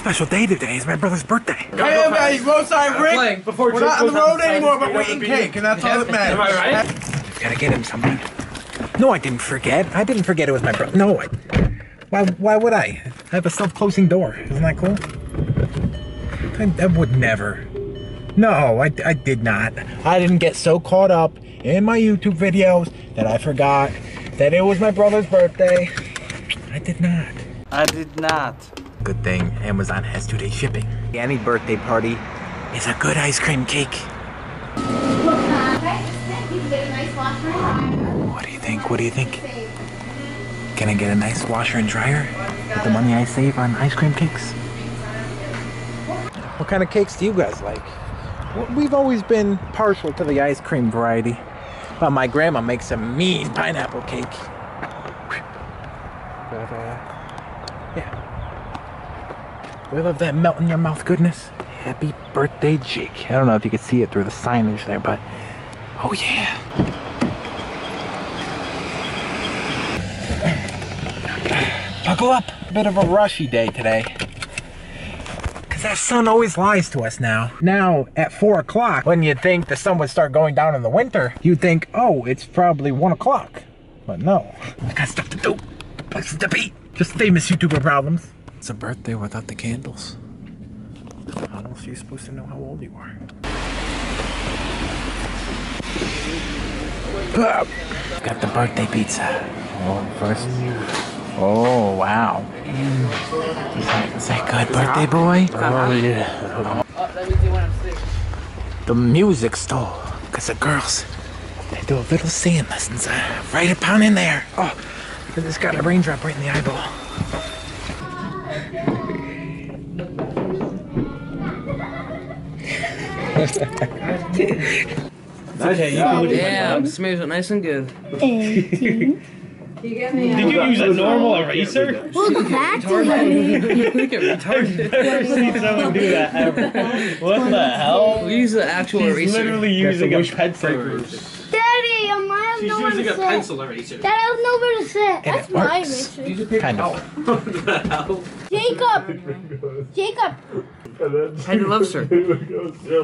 Special day today. It's my brother's birthday. Hey, everybody, roadside Rick. Playing before We're not on the road anymore, but we're eating cake, and that's all that matters. Am I right? Gotta get him something. No, I didn't forget. I didn't forget it was my brother. No, I. Why? Why would I? I have a self-closing door. Isn't that cool? I, I would never. No, I, I did not. I didn't get so caught up in my YouTube videos that I forgot that it was my brother's birthday. I did not. I did not. Good thing Amazon has two-day shipping. Any birthday party is a good ice cream cake. What do you think? What do you think? Can I get a nice washer and dryer with the money I save on ice cream cakes? What kind of cakes do you guys like? We've always been partial to the ice cream variety, but my grandma makes a mean pineapple cake. But, uh, yeah. We love that melt in your mouth goodness. Happy birthday, Jake. I don't know if you can see it through the signage there, but oh yeah. Buckle up. A bit of a rushy day today. Cause that sun always lies to us now. Now at four o'clock, when you'd think the sun would start going down in the winter, you'd think, oh, it's probably one o'clock. But no. I got stuff to do. Places to be. Just famous YouTuber problems. It's a birthday without the candles. How else are you supposed to know how old you are? Got the birthday pizza. Oh, first. Oh, wow. Is that, is that good, birthday boy? Oh, yeah. The music stole. Because the girls, they do a little singing lessons uh, right upon in there. Oh, I just got a raindrop right in the eyeball. Damn, smears it nice and good. Eighteen. Did you use a normal eraser? Welcome back to the We get retarded. Never seen someone do that ever. What the hell? We use the actual He's eraser. literally using a pencil. Daddy. Um, I have She's nowhere to using a sit. pencil eraser. Dad, I have nowhere to sit. And That's it my works. eraser. Kind of. What the hell? Jacob. Jacob. Heidi loves her.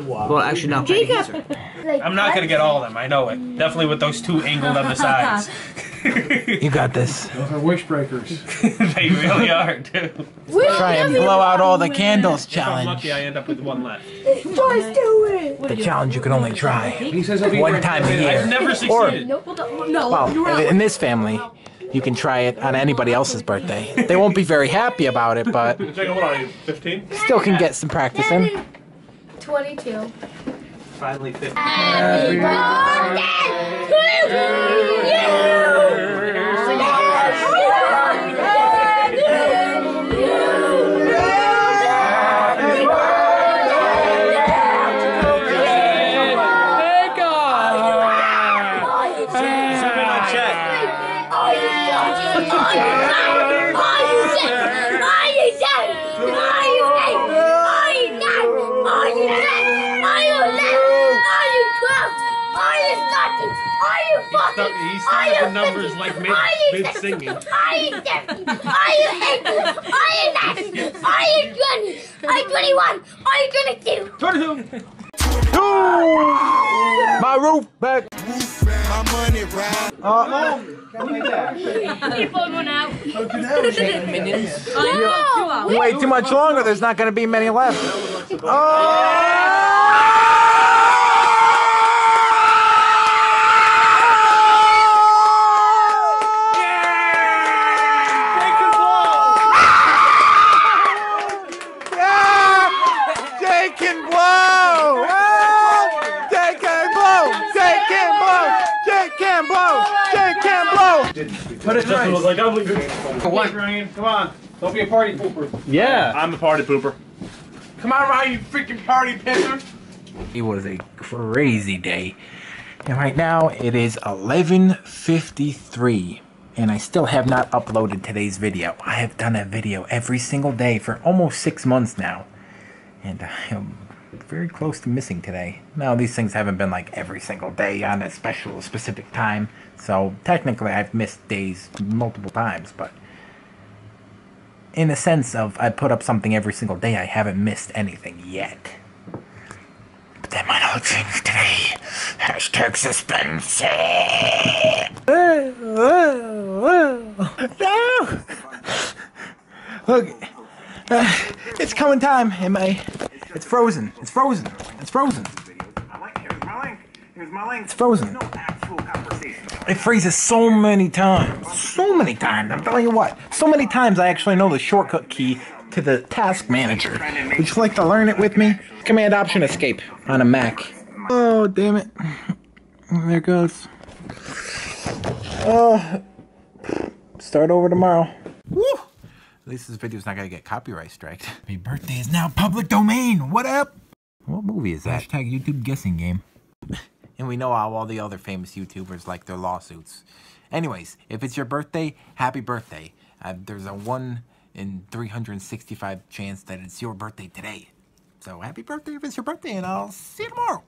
Well, actually, not Heidi hates her. Like, I'm not gonna get all of them, I know it. Definitely with those two angled on the sides. You got this. Those are wish breakers. they really are, too. Try and blow out all the candles If I'm lucky. I end up with one left. Just do it. The challenge you can only try He says he'll be one right time a there. year. I've never Or, succeeded. well, in this family, you can try it on anybody else's birthday. They won't be very happy about it, but Jacob, what are you, 15? still can get some practice in. Twenty-two. Finally 15. Happy birthday to fucking Are you dead? Are you dead? Are you dead? Are you dead? Are you dead? Are you dead? Are you dead? Are you drunk? Are you starting? Are you fucking? He's Are starting you the numbers fifty? like mid- Are you mid-singing. sixty? Are you seventy? Are you eighty? Are you ninety? Are you twenty? Are you twenty-one? Are you twenty-two? 22. My roof back. No! You wait too much longer, there's not going to be many left. Yeah! Jake can blow! Ah! Jake can blow! Jake can blow! Jake can blow! Jake can blow! Put it nice. like, I'm For what? Ryan, come on. Don't be a party pooper. Yeah. I'm a party pooper. Come on, Ryan, you freaking party pisser. It was a crazy day. And right now it is 11:53 and I still have not uploaded today's video. I have done a video every single day for almost 6 months now. And I am very close to missing today. Now these things haven't been like every single day on a special specific time. So technically I've missed days multiple times, but in a sense of I put up something every single day. I haven't missed anything yet. But that might not change today. Hashtag suspense. No! Look, uh, it's coming time. Am I? It's frozen. It's frozen. It's frozen. It's frozen. It freezes so many times. So many times. I'm telling you what. So many times I actually know the shortcut key to the task manager. Would you like to learn it with me? Command Option Escape on a Mac. Oh, damn it. There it goes. Oh. Start over tomorrow. At least this video's not gonna get copyright striked. My birthday is now public domain. What up? What movie is that? Hashtag YouTube guessing game. And we know how all the other famous YouTubers like their lawsuits. Anyways, if it's your birthday, happy birthday. Uh, there's a 1 in 365 chance that it's your birthday today. So happy birthday if it's your birthday, and I'll see you tomorrow.